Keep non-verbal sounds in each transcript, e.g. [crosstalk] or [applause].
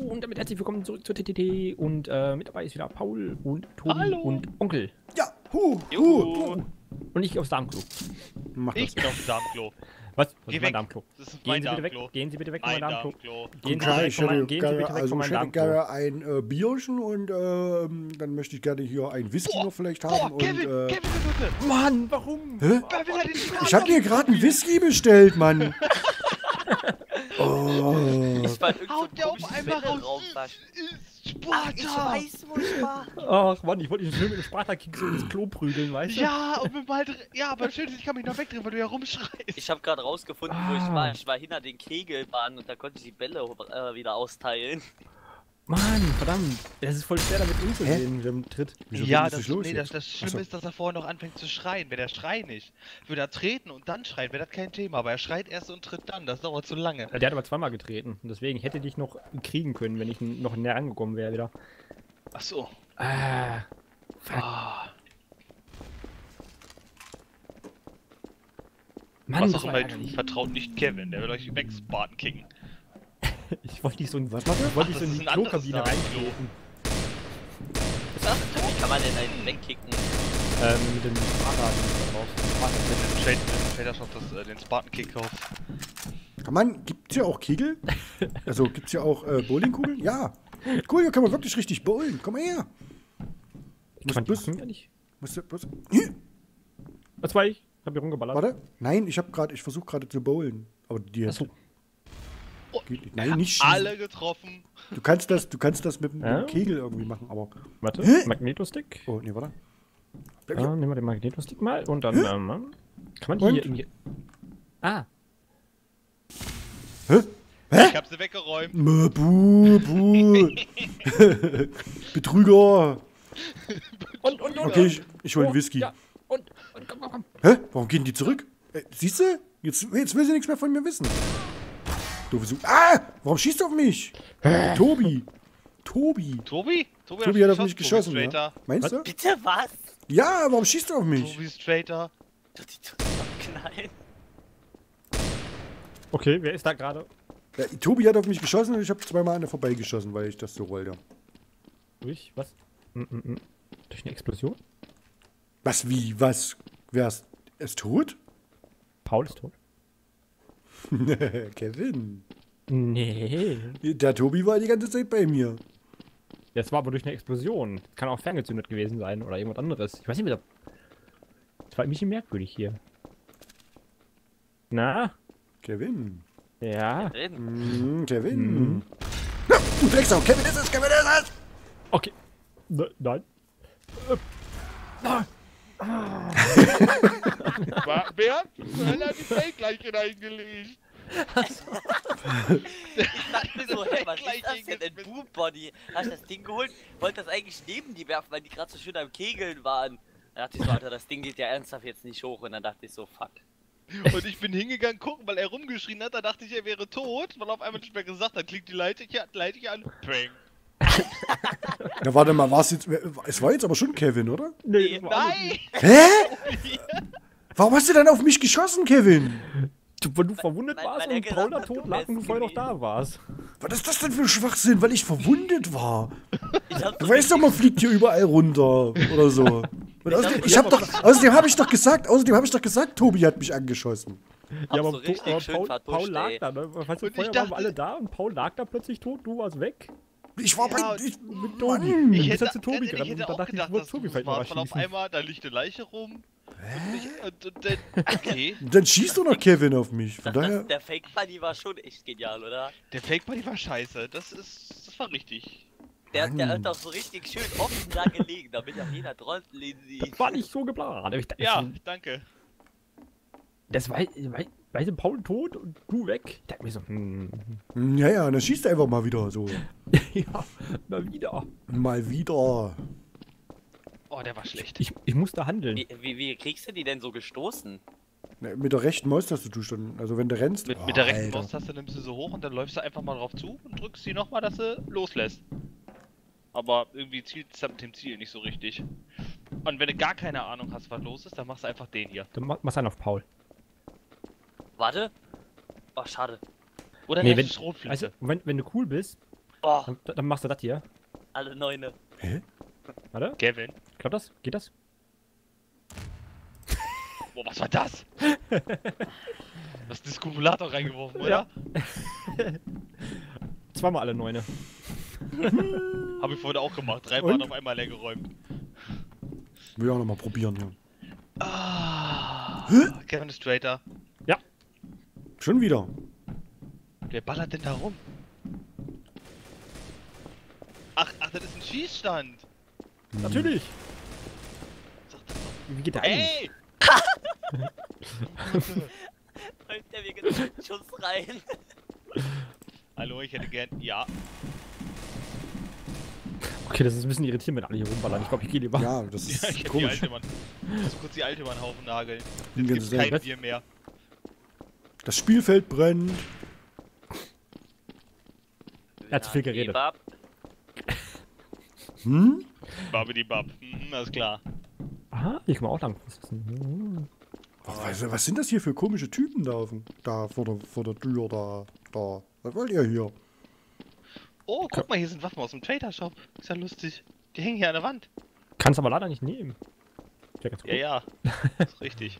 Und damit herzlich willkommen zurück zur TTT und äh, mit dabei ist wieder Paul und Tobi Hallo. und Onkel. Ja, hu, hu. Juhu. Und ich aufs Darmklo. Mach das. Ich bin auf dem Darmklo. Was? Was Geh ist mein weg. Darmklo? Das ist Gehen mein Sie bitte weg. Darmklo. Gehen Sie bitte weg von Mein meinem Darmklo. Gehen Sie, Ja, weg ich von mein, hätte, gehen Sie gerne, bitte weg also von ich meinem hätte Darmklo. gerne ein äh, Bierchen und ähm, dann möchte ich gerne hier ein Whisky Boah, noch vielleicht haben. Boah, Kevin, und, äh, Kevin, bitte. Mann, warum? Hä? Ich habe mir gerade einen Whisky bestellt, Mann. [laughs] oh. Ich war Haut ein der auf einmal raus. Ist Ach, ich Sparta. weiß, wo ich war. Ach Mann, ich wollte dich schön mit dem Sparta-Kick so ins Klo prügeln, weißt du? Ja, und wir mal, ja, aber schön, ich kann mich noch wegdrehen, weil du ja rumschreist. Ich habe gerade rausgefunden, wo ich Ah. war. Ich war hinter den Kegelbahnen und da konnte ich die Bälle äh, wieder austeilen. Mann, verdammt. Das ist voll schwer damit umzugehen, wenn man tritt. Wieso ja, das, los nee, das, das Schlimme Achso. ist, dass er vorher noch anfängt zu schreien. Wäre der Schrei nicht, würde er treten und dann schreien, wäre das kein Thema. Aber er schreit erst und tritt dann, das dauert zu lange. Ja, Der hat aber zweimal getreten. Und deswegen hätte dich noch kriegen können, wenn ich noch näher angekommen wäre wieder. Ach so. Ah. Ah. Mann, Was das auch immer vertraut nicht Kevin, der will euch wegspaten kicken. Ich wollte nicht so in, Was er? wollte nicht Ach, so in das die Klokabine Darmklo. reintreten. Wie kann man denn einen wegkicken? Ähm, mit dem Trade- wenn der Trader Shop das, äh, den Spartan-Kick kauft. Kann man, gibt's hier auch Kegel? Also gibt's hier auch äh, Bowlingkugeln? Ja. Cool, hier kann man wirklich richtig bowlen. Komm mal her. Kann man bloß- machen, ehrlich? Musst du bloß, Was war ich? Hab hier rumgeballert. warte. Nein, ich habe gerade, ich versuche gerade zu bowlen. Aber die Achso. Geht nicht. Nein, nicht schießen. Alle getroffen. Du kannst das, du kannst das mit, dem- mit Ja? dem Kegel irgendwie machen, aber. Warte, Hä? Magnetostick. Oh, nee, warte. Bleib Ja, hier. nehmen wir den Magnetostick mal und dann, ähm, kann man Und? hier irgendwie... Ah, Hä? Ich hab sie weggeräumt. Mö, Buh, buh. [laughs] Betrüger. [laughs] und, und, und. Okay, ich, ich hol Oh, einen Whisky. Ja, und, und, komm, komm, komm. Hä? Warum gehen die zurück? Äh, siehst du? Jetzt, jetzt will sie nichts mehr von mir wissen. Du Versuch. Ah! Warum schießt du auf mich? Tobi. Tobi. Tobi? Tobi hat auf mich geschossen. Tobi Ja? Straighter. Meinst du? Bitte was? Ja, warum schießt du auf mich? Tobi. Du die zusammenknallen. Okay, wer ist da gerade? Ja, Tobi hat auf mich geschossen und ich habe zweimal an der vorbeigeschossen, weil ich das so wollte. Durch, was? Mm, mm, mm. Durch eine Explosion? Was, wie, was? Wer ist, ist tot? Paul ist tot. [laughs] Kevin. Nee. Der Tobi war die ganze Zeit bei mir. Das war aber durch eine Explosion. Kann auch ferngezündet gewesen sein oder irgendwas anderes. Ich weiß nicht mehr. Das war ein bisschen merkwürdig hier. Na? Kevin. Ja. Reden. Mm, Kevin. Na, du Drecksau, Kevin ist es, Kevin ist es! Okay. Ne, nein. Wer hat die Fake-Leiche reingelegt? Ich dachte mir so, hey, was Gleich ist das denn? Ein Boombody. Hast du das Ding geholt? Wollte das eigentlich neben die werfen, weil die gerade so schön am Kegeln waren. Da dachte ich so, Alter, das Ding geht ja ernsthaft jetzt nicht hoch. Und dann dachte ich so, fuck. Und ich bin hingegangen gucken, weil er rumgeschrien hat. Da dachte ich, er wäre tot. Weil er auf einmal nicht mehr gesagt hat, klingt die Leite hier, Leite hier an. Peng. Na, warte mal, war's jetzt. Es war jetzt aber schon Kevin, oder? Nee, war Nein! Hä? Warum hast du dann auf mich geschossen, Kevin? Du, weil du verwundet Weil- warst weil und da tot lag und du vorher noch da warst. Was ist das denn für ein Schwachsinn, weil ich verwundet war? Ich Du so weißt doch, man fliegt hier überall runter oder so. Und außerdem, ich hab doch, außerdem habe ich doch gesagt, außerdem habe ich doch gesagt, Tobi hat mich angeschossen. Ja, aber, so Paul, Paul lag ey. da, ne? Weißt du, vorher waren wir alle da und Paul lag da plötzlich tot, du warst weg. Ich war Ja, bei. Ich, Mit Tobi. Mann. Du Ich hätte, zu Tobi gerannt ich und hätte da auch dachte ich, gedacht, wird dass Tobi du vielleicht weil auf einmal, da liegt eine Leiche rum. Und, ich, und, und dann, okay, [laughs] Dann schießt doch noch Kevin auf mich. Von Das, daher. das, der Fake Buddy war schon echt genial, oder? der Fake Buddy war scheiße. Das ist, das war richtig. Der, der hat auch so richtig schön offen da gelegen, damit auch jeder trotzdem sieht. Das war nicht so geplant. Ich, Ja, Das, danke. das war, war, weißt du, Paul tot und du weg. Ich dachte mir so, hm, Hm, Ja, ja, dann schießt er einfach mal wieder so. [laughs] [laughs] ja, mal wieder. Mal wieder. Oh, der war schlecht. Ich, ich musste handeln. Wie, wie, wie kriegst du die denn so gestoßen? Na, Mit der rechten Maustaste du dann. Also wenn du rennst. Mit, Oh, mit der rechten Alter. Maustaste nimmst du sie hoch und dann läufst du einfach mal drauf zu und drückst sie nochmal, dass sie loslässt. Aber irgendwie zielt es mit dem Ziel nicht so richtig. Und wenn du gar keine Ahnung hast, was los ist, dann machst du einfach den hier. Dann mach, mach's einen auf Paul. Warte. Oh, schade. Oder Nee, wenn- du, wenn, wenn du cool bist, Oh, Dann, dann machst du das hier. alle Neune. Hä? Warte, Kevin. klappt das? Geht das? Boah, was war das? Du hast den reingeworfen, oder? [laughs] Zweimal alle Neune. [laughs] Habe ich vorhin auch gemacht. Drei? Bahnen auf einmal leer geräumt. Will ich auch noch mal probieren, ja. Ah. Kevin ist Traitor. Schon wieder. Wer ballert denn da rum? Ach, ach, das ist ein Schießstand. Natürlich! Sag das doch. Wie geht der ein? Ey! [laughs] Läuft der mir genau einen Schuss rein. [laughs] Hallo, ich hätte gern. Ja. Okay, das ist ein bisschen irritierend, wenn alle hier rumballern. Ich glaube, ich gehe lieber. Ja, das ist [laughs] Ja, ich hätte die komisch. alte Mann. Ich muss kurz die alte Mann Haufen nageln. Bin Jetzt gibt's kein. Bier mehr. Das Spielfeld brennt. Er hat zu viel geredet. Kebab. Hm? Babidi-Bab. Mhm, alles klar. Aha, hier kann man auch lang. Hm. Was, was sind das hier für komische Typen da, auf, da vor, der, vor der Tür? Da, da. Was wollt ihr hier? Oh, guck mal, hier sind Waffen aus dem Trader Shop. Ist ja lustig. Die hängen hier an der Wand. Kannst aber leider nicht nehmen. Ja, ganz gut. Ja, ja. [laughs] ist richtig.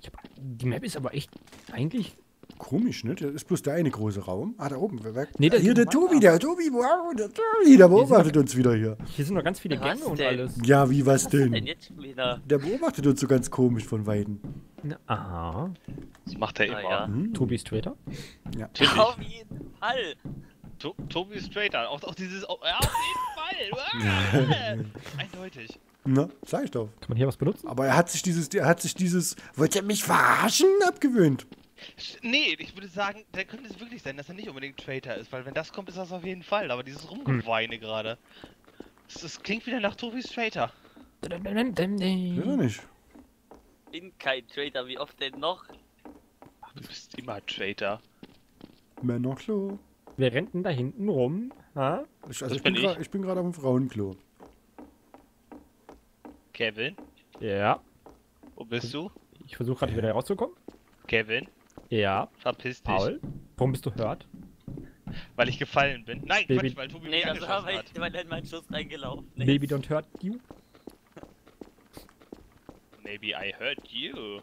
Ich hab, die Map ist aber echt eigentlich. Komisch, ne? Das ist bloß der eine große Raum. Ah, da oben. Wer, Nee, ah, das hier der Tobi, der Tobi, wow, der Tobi, der beobachtet uns wieder hier. Hier sind noch ganz viele Gänge und alles. Ja, wie was Was denn denn? jetzt schon wieder? Der beobachtet uns so ganz komisch von Weitem. Na, Aha. Das macht er Ah, immer. ja. Hm? Tobi ist Twitter. Natürlich. Auf jeden Fall. To Tobi ist Trader. Auch, auch dieses. Oh, ja, auf jeden Fall. [laughs] Ah, Eindeutig. Na, sag ich doch. Kann man hier was benutzen? Aber er hat sich dieses, er hat sich dieses, wollt ihr mich verarschen, abgewöhnt. Nee, ich würde sagen, da könnte es wirklich sein, dass er nicht unbedingt Traitor ist, weil wenn das kommt, ist das auf jeden Fall. Aber dieses Rumgeweine gerade. Das, das klingt wieder nach Tobis Traitor. Er nicht. Bin kein Trader, wie oft denn noch? Ach, du bist immer Traitor. Männerklo. Wir renten da hinten rum. Ha? Ich, also ich bin ich. ich bin gerade auf dem Frauenklo. Kevin, Ja. wo bist du? Ich versuche gerade wieder rauszukommen. Kevin, Ja. verpiss dich. Paul. Warum bist du hört? Weil ich gefallen bin. Nein, Baby- Quatsch, weil Tobi Nee, mich das war, weil, hat. weil er in meinen Schuss reingelaufen ist. Baby don't hurt you. Maybe I hurt you.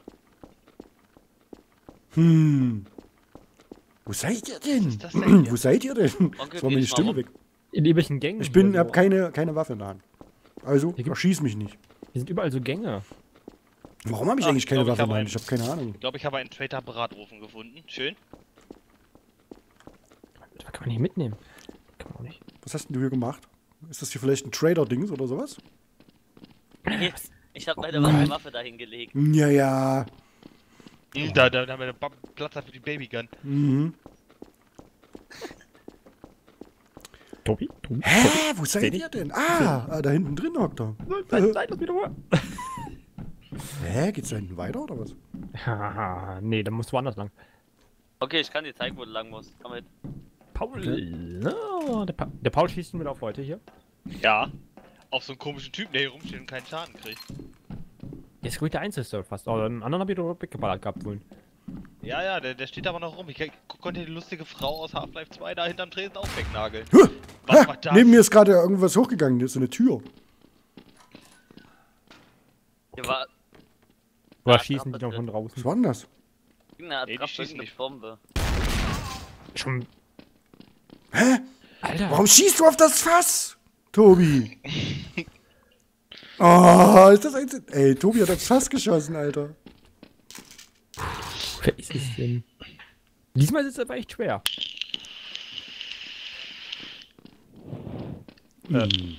Hm. Wo seid ihr denn? denn? Wo seid ihr denn? Jetzt war ich mal Stimme weg. In irgendwelchen Gängen. Ich bin, hab keine, keine Waffe in der Hand. Also, erschieß mich nicht. Hier sind überall so Gänge. Warum habe ich Ah, eigentlich ich keine glaub, ich Waffe in habe der Hand? einen. Ich habe keine Ahnung. Ich glaube, ich habe einen Traitor-Bratofen gefunden. Schön. Das kann man nicht mitnehmen. Kann man auch nicht. Was hast denn du hier gemacht? Ist das hier vielleicht ein Trader-Dings oder sowas? Ich hab meine Oh Gott. Waffe dahin gelegt. Ja, ja. Da, da, da haben wir Platz für die Babygun. Mhm. Tobi? Tobi? Hä? Wo seid ihr denn? Ah, ah, da hinten drin hockt er. Nein, nein, das wieder mal. Hä? Geht's da hinten weiter oder was? Haha, nee, dann musst du woanders lang. Okay, ich kann dir zeigen, wo du lang musst. Komm mit. Paul. Okay. Na, der, pa der Paul schießt wieder auf heute hier. Ja. Auf so einen komischen Typen, der hier rumsteht und keinen Schaden kriegt. Jetzt kriegt der Einzelster fast. Aber einen anderen hab ich doch weggeballert gehabt wohl. Ja, ja, der, der steht aber noch rum. Ich konnte die lustige Frau aus Half-Life 2 da hinterm Tresen auch wegnageln. Huh! Was Ha, war das? Neben mir ist gerade irgendwas hochgegangen. Hier ist so eine Tür. Hier war Oder schießen die noch von Was draußen? war denn das? eine Attrappe, eine nicht. Bombe. Schon. Hä? Alter. Warum schießt du auf das Fass? Tobi. Oh, [laughs] ist das ein... Ey, Tobi hat aufs Fass geschossen, Alter. Wer ist es denn? Diesmal ist es aber echt schwer. Äh, Hm.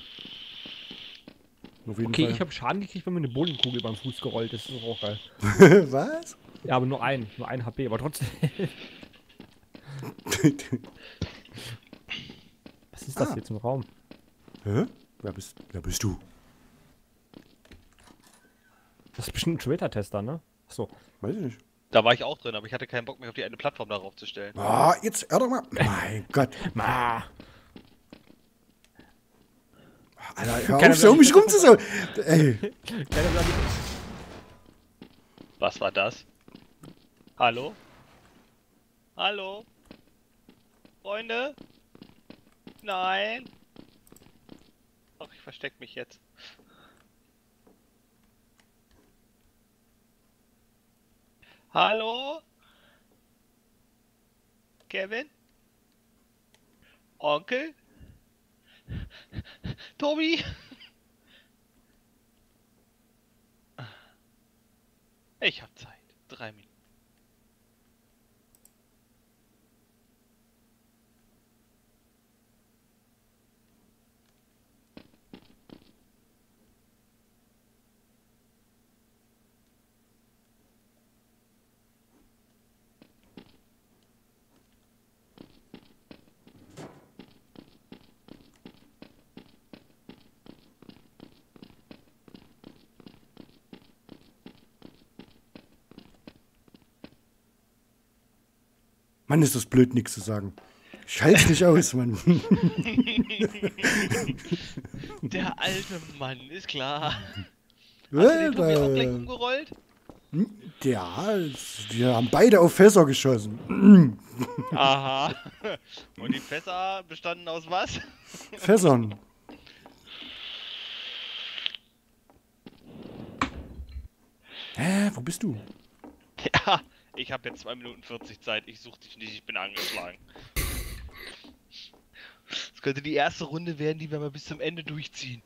Auf jeden okay, Fall. ich habe Schaden gekriegt, wenn mir eine Bowlingkugel beim Fuß gerollt ist. Das ist auch geil. [laughs] Was? Ja, aber nur ein. Nur ein HP, aber trotzdem. [laughs] Was ist das Ah. hier zum Raum? Hä? Wer bist, wer bist du? Das ist bestimmt ein Twitter-Tester, ne? Achso. Weiß ich nicht. Da war ich auch drin, aber ich hatte keinen Bock mehr auf die eine Plattform darauf zu stellen. Ah, jetzt hör doch mal. Mein Gott. Ma. Alter, hör Keiner auf, so um mich rumzusauen. [laughs] Ey, Was war das? Hallo? Hallo? Freunde? Nein! Ach, ich versteck mich jetzt. Hallo? Kevin? Onkel? Tobi? Ich hab Zeit. Drei Minuten. Mann, ist das blöd, nichts zu sagen. Ich halt's nicht aus, Mann. [laughs] Der alte Mann, ist klar. Hast du den Äh, umgerollt? ja, die haben beide auf Fässer geschossen. [clears throat] Aha. Und die Fässer bestanden aus was? Fässern. Hä, wo bist du? Ja, ich habe jetzt 2 Minuten 40 Zeit. Ich suche dich nicht, ich bin angeschlagen. Das könnte die erste Runde werden, die wir mal bis zum Ende durchziehen.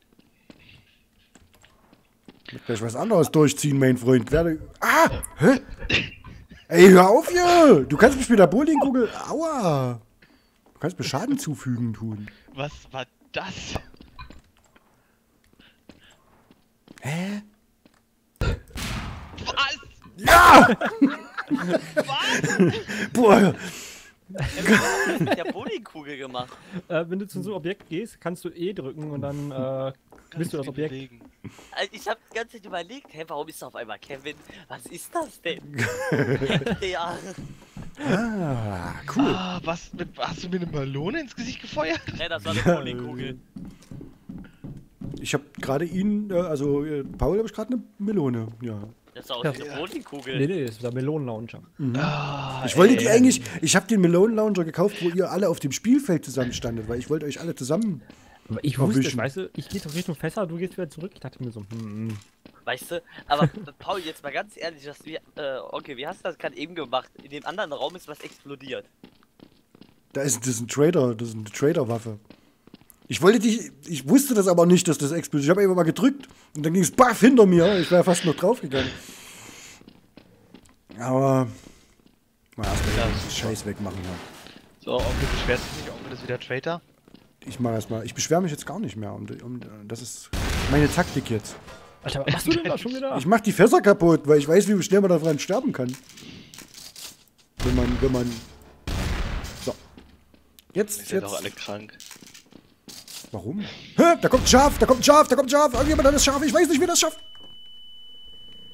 Gleich was anderes durchziehen, mein Freund. Werde. Ah! Hä? Ey, hör auf hier! Du kannst mich mit der Bowlingkugel. Aua! Du kannst mir Schaden zufügen tun. Was war das? Hä? Was? Ja! Was? Boah! mit der Bowlingkugel gemacht. Äh, wenn du zu so einem Objekt gehst, kannst du E drücken und dann äh, bist du das Objekt. Also ich habe die ganze Zeit überlegt, hä, warum ist da auf einmal Kevin? Was ist das denn? [laughs] ja, Ah, cool. Ah, was? Mit, hast du mir eine Melone ins Gesicht gefeuert? ne, das war eine Bowlingkugel. Ich habe gerade ihn, äh, also äh, Paul habe ich gerade eine Melone. Ja. Das sah aus Ja. wie eine Bowlingkugel. Nee, nee, das ist der Melonenlauncher. Ah, Ich wollte die ey. eigentlich, ich habe den Melonenlauncher gekauft, wo ihr alle auf dem Spielfeld zusammenstandet, weil ich wollte euch alle zusammen. Aber ich wusste, Erwischen. weißt du, ich gehe doch Richtung Fässer, du gehst wieder zurück. Ich dachte mir so, hm, hm. Weißt du? Aber [laughs] Paul, jetzt mal ganz ehrlich, dass wir, äh, okay, wie hast du das gerade eben gemacht? In dem anderen Raum ist was explodiert. Da ist, das ist ein Trader, das ist eine Trader-Waffe. Ich wollte dich, ich wusste das aber nicht, dass das explodiert. Ich habe einfach mal gedrückt und dann ging es baff hinter mir. Ich wäre fast noch draufgegangen. Aber mal erstmal Ja, den. Scheiß wegmachen hier. So, Onkel beschwert sich nicht, Onkel ist wieder Traitor. Ich mache erstmal, ich beschwere mich jetzt gar nicht mehr. Um, um, das ist meine Taktik jetzt. Alter, was machst du denn da schon wieder? Ich mach die Fässer kaputt, weil ich weiß, wie schnell man daran sterben kann. Wenn man, wenn man. So. Jetzt, Ist ja doch jetzt. alle krank. Warum? Hä? Da kommt ein Schaf, da kommt ein Schaf, da kommt ein Schaf. Irgendjemand hat das Schaf. Ich weiß nicht, wie das schafft.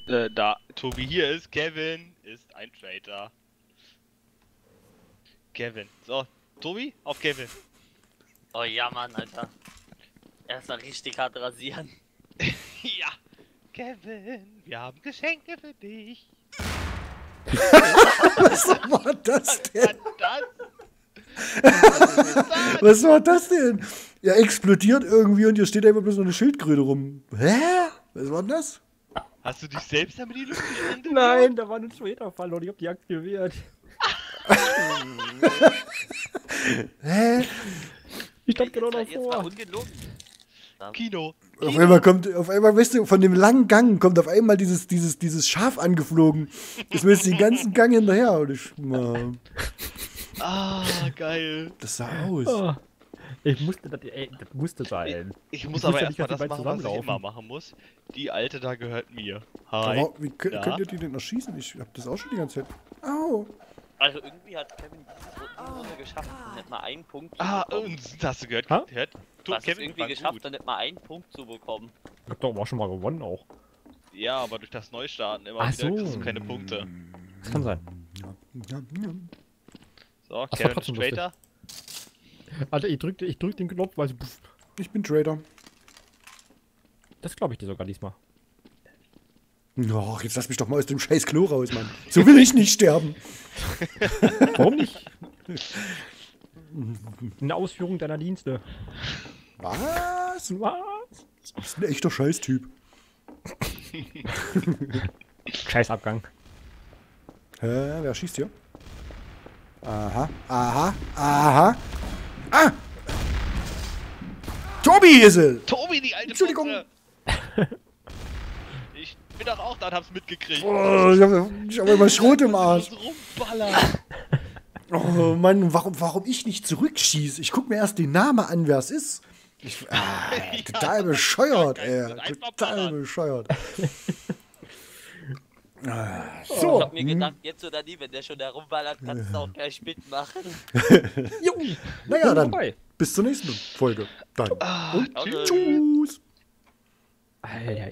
Äh, da Tobi hier ist, Kevin ist ein Traitor. Kevin. So, Tobi, auf Kevin. Oh ja, Mann, Alter. Erstmal richtig hart rasieren. [laughs] ja. Kevin, wir haben Geschenke für dich. [laughs] Was war das denn? Was das? [laughs] Was war das denn? Ja, explodiert irgendwie und hier steht einfach bloß noch eine Schildkröte rum. Hä? Was war denn das? Hast du dich selbst damit die Luft gelandet? Nein, da war ein Trader-Fall und ich hab die aktiviert. [laughs] Hä? Ich stand Ey, genau jetzt, jetzt mal davor. ungelogen. Kino. Auf einmal kommt, auf einmal, weißt du, von dem langen Gang kommt auf einmal dieses, dieses, dieses Schaf angeflogen. Das mir jetzt den ganzen Gang hinterher. Und ich, Ah, geil. das sah aus. Ah, Ich musste das, ey, das musste sein. Ich muss Ich aber erstmal das machen, was ich zusammenlaufen. immer machen muss. Die alte da gehört mir. Hi. Aber wie könnt, Ja. könnt ihr die denn erschießen? Ich hab das auch schon die ganze Zeit. Au. Also irgendwie hat Kevin diese Runde geschafft, nicht mal einen Punkt zu Ah, bekommen. und hast du gehört? Ha? Du hast es Kevin irgendwie geschafft, gut. dann nicht mal einen Punkt zu bekommen. Ich hab doch aber auch schon mal gewonnen auch. Ja, aber durch das Neustarten immer Ach wieder so. kriegst du keine Punkte. Das kann sein. Ja. So, war Kevin ist lustig. Traitor. Alter, ich drück, ich drück den Knopf, weil ich, pff, Ich bin Trader. das glaube ich dir sogar diesmal. Ach, jetzt lass mich doch mal aus dem scheiß Klo raus, Mann. So will ich nicht sterben. [laughs] Warum nicht? Eine Ausführung deiner Dienste. Was? Was? Das ist ein echter Scheißtyp. Scheißabgang. Hä, wer schießt hier? Aha, aha, aha. Ah! Tobi ist es! Tobi, die alte Entschuldigung. [laughs] Ich bin doch auch da und hab's mitgekriegt. Oh, ich hab immer Schrot im Arsch. Oh Mann, warum, warum ich nicht zurückschieße? Ich guck mir erst den Namen an, wer es ist. Ich, ah, [laughs] total bescheuert, ey. Total bescheuert. Ah, Ich so, hab mir gedacht, jetzt oder nie, wenn der schon da rumballert, kannst du auch [laughs] gleich mitmachen. [laughs] jo. naja, dann bis zur nächsten Folge. Dann. Und Okay. tschüss. Alter,